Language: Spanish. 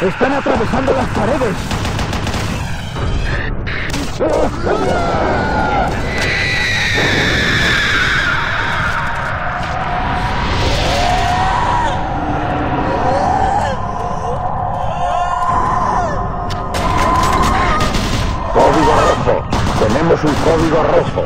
¡Están atravesando las paredes! Código rojo. Tenemos un código rojo.